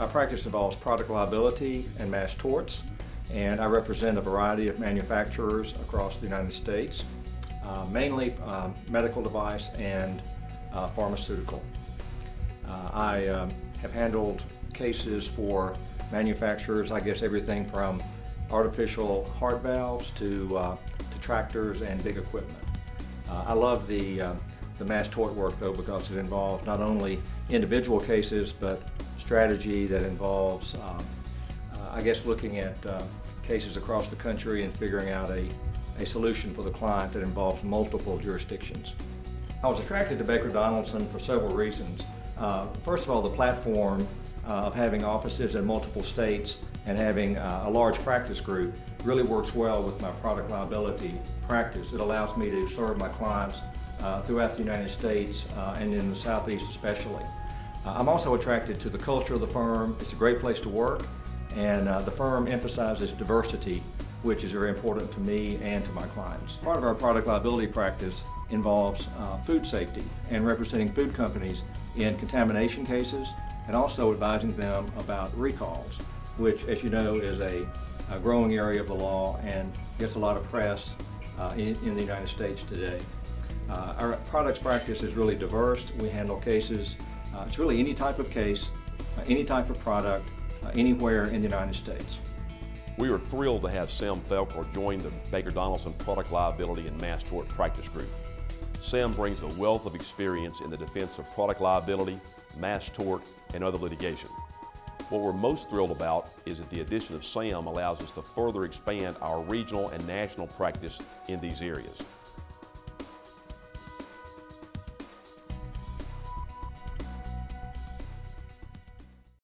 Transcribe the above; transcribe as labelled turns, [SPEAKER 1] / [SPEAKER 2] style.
[SPEAKER 1] My practice involves product liability and mass torts, and I represent a variety of manufacturers across the United States, uh, mainly um, medical device and uh, pharmaceutical. Uh, I um, have handled cases for manufacturers, I guess everything from artificial heart valves to, uh, to tractors and big equipment. Uh, I love the, uh, the mass tort work though because it involves not only individual cases but strategy that involves, um, uh, I guess, looking at uh, cases across the country and figuring out a, a solution for the client that involves multiple jurisdictions. I was attracted to Baker Donelson for several reasons. Uh, first of all, the platform uh, of having offices in multiple states and having uh, a large practice group really works well with my product liability practice. It allows me to serve my clients uh, throughout the United States uh, and in the Southeast especially. Uh, I'm also attracted to the culture of the firm. It's a great place to work and uh, the firm emphasizes diversity which is very important to me and to my clients. Part of our product liability practice involves uh, food safety and representing food companies in contamination cases and also advising them about recalls, which, as you know, is a, a growing area of the law and gets a lot of press uh, in, in, the United States today. Uh, our products practice is really diverse. We handle cases, uh, it's really any type of case, uh, any type of product, uh, anywhere in the United States.
[SPEAKER 2] We are thrilled to have Sam Felker join the Baker Donelson Product Liability and Mass Tort Practice Group. Sam brings a wealth of experience in the defense of product liability, mass tort, and other litigation. What we're most thrilled about is that the addition of Sam allows us to further expand our regional and national practice in these areas.